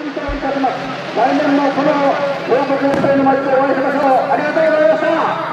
りといたします。来年もこの東北舞台の街でお会いしましょう。ありがとうございました。